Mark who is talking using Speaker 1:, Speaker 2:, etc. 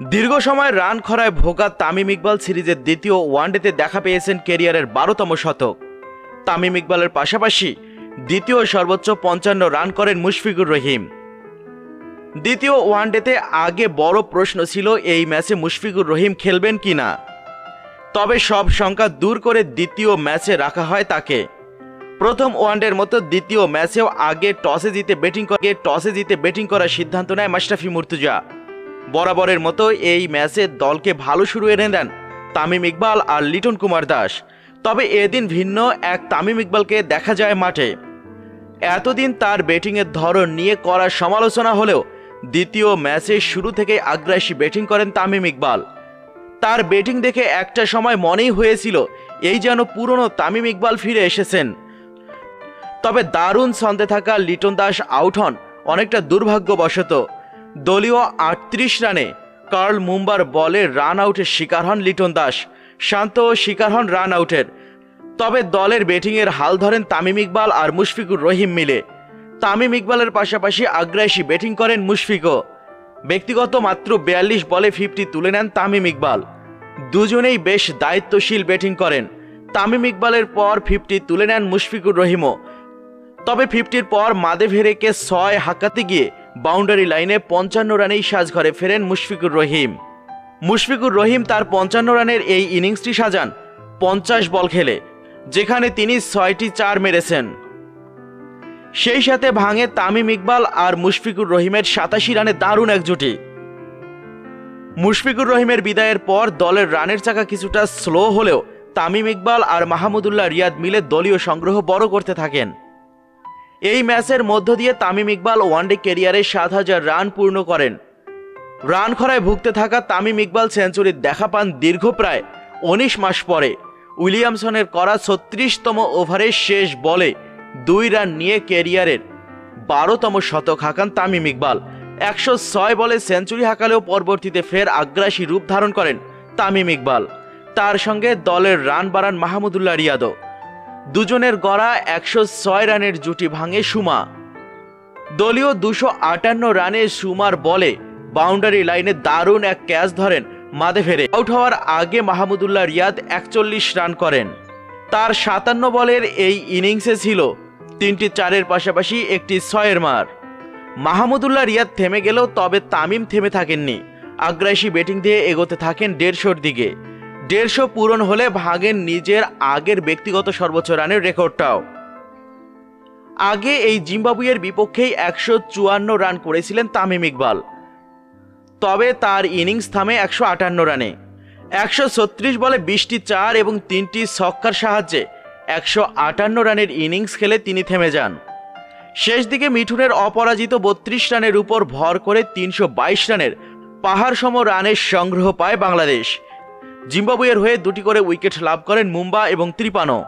Speaker 1: দীর্ঘ সময় রান খরায় ভোগা তামিম ইকবাল সিরিজের দ্বিতীয় ওয়ানডেতে দেখা পেয়েছেন কেরিয়ারের বারোতম শতক। তামিম ইকবালের পাশাপাশি দ্বিতীয় সর্বোচ্চ পঞ্চান্ন রান করেন মুশফিকুর রহিম। দ্বিতীয় ওয়ানডেতে আগে বড় প্রশ্ন ছিল, এই ম্যাচে মুশফিকুর রহিম খেলবেন কি না তবে সব সংখ্যা দূর করে দ্বিতীয় ম্যাচে রাখা হয় তাকে। প্রথম ওয়ানডের মতো দ্বিতীয় ম্যাচেও আগে টসে জিতে ব্যাটিং করে টসে জিতে ব্যাটিং করার সিদ্ধান্ত নেয় মাশরাফি মুর্তুজা। বরাবরের মতো এই ম্যাচে দলকে ভালো শুরু এনে দেন তামিম ইকবাল আর লিটন কুমার দাস। তবে এদিন ভিন্ন এক তামিম ইকবালকে দেখা যায় মাঠে। এতদিন তার ব্যাটিংয়ের ধরন নিয়ে করা সমালোচনা হলেও দ্বিতীয় ম্যাচে শুরু থেকে আগ্রাসী ব্যাটিং করেন তামিম ইকবাল। তার ব্যাটিং দেখে একটা সময় মনেই হয়েছিল এই যেন পুরনো তামিম ইকবাল ফিরে এসেছেন। তবে দারুণ ছন্দে থাকা লিটন দাস আউট হন অনেকটা দুর্ভাগ্যবশত। দলীয় আটত্রিশ রানে কার্ল মুম্বার বলে রান আউটের শিকার হন লিটন দাস। শান্ত শিকার হন রান আউটের তবে দলের ব্যাটিংয়ের হাল ধরেন তামিম ইকবাল আর মুশফিকুর রহিম মিলে। তামিম ইকবালের পাশাপাশি আগ্রাসী ব্যাটিং করেন মুশফিকও। ব্যক্তিগত মাত্র বিয়াল্লিশ বলে ফিফটি তুলে নেন তামিম ইকবাল। দুজনেই বেশ দায়িত্বশীল ব্যাটিং করেন। তামিম ইকবালের পর ফিফটি তুলে নেন মুশফিকুর রহিমও। তবে ফিফটির পর মাদেভেরেকে ছয় হাঁকাতে গিয়ে বাউন্ডারি লাইনে পঞ্চান্ন রানেই সাজঘরে ফেরেন মুশফিকুর রহিম। মুশফিকুর রহিম তার পঞ্চান্ন রানের এই ইনিংসটি সাজান, পঞ্চাশ বল খেলে, যেখানে তিনি ছয়টি চার মেরেছেন। সেই সাথে ভাঙে তামিম ইকবাল আর মুশফিকুর রহিমের সাতাশি রানে দারুণ এক জুটি মুশফিকুর রহিমের বিদায়ের পর দলের রানের চাকা কিছুটা স্লো হলেও তামিম ইকবাল আর মাহমুদুল্লাহ রিয়াদ মিলে দলীয় সংগ্রহ বড় করতে থাকেন। এই ম্যাচের মধ্য দিয়ে তামিম ইকবাল ওয়ানডে কেরিয়ারে সাত হাজার রান পূর্ণ করেন। রান খরায় ভুগতে থাকা তামিম ইকবাল সেঞ্চুরির দেখা পান দীর্ঘ প্রায় উনিশ মাস পরে। উইলিয়ামসনের করা ছত্রিশতম ওভারের শেষ বলে দুই রান নিয়ে ক্যারিয়ারের বারোতম শতক হাঁকান তামিম ইকবাল। একশো ছয় বলে সেঞ্চুরি হাঁকালেও পরবর্তীতে ফের আগ্রাসী রূপ ধারণ করেন তামিম ইকবাল। তার সঙ্গে দলের রান বাড়ান মাহমুদুল্লাহ রিয়াদও। দুজনের গড়া একশো ছয় রানের জুটি ভাঙে সুমা। দলীয় দুশো আটান্ন রানে সুমার বলে বাউন্ডারি লাইনে দারুণ এক ক্যাচ ধরেন মাদে ফেরে আউট হওয়ার আগে মাহমুদুল্লাহ রিয়াদ একচল্লিশ রান করেন। তার সাতান্ন বলের এই ইনিংসে ছিল তিনটি চারের পাশাপাশি একটি ছয়ের মার। মাহমুদুল্লাহ রিয়াদ থেমে গেলেও তবে তামিম থেমে থাকেননি। আগ্রাসী ব্যাটিং দিয়ে এগোতে থাকেন দেড়শোর দিকে। দেড়শো পূরণ হলে ভাগেন নিজের আগের ব্যক্তিগত সর্বোচ্চ রানের রেকর্ডটাও। আগে এই জিম্বাবুয়ের বিপক্ষেই একশো চুয়ান্ন রান করেছিলেন তামিম ইকবাল। তবে তার ইনিংস থামে একশো আটান্ন রানে। একশো ছত্রিশ বলে বিশটি চার এবং তিনটি ছক্কার সাহায্যে একশো আটান্ন রানের ইনিংস খেলে তিনি থেমে যান। শেষ দিকে মিঠুনের অপরাজিত বত্রিশ রানের উপর ভর করে তিনশো বাইশ রানের পাহাড় সম রানের সংগ্রহ পায় বাংলাদেশ। জিম্বাবুয়ের হয়ে দুটি করে উইকেট লাভ করেন মুম্বা এবং ত্রিপানো।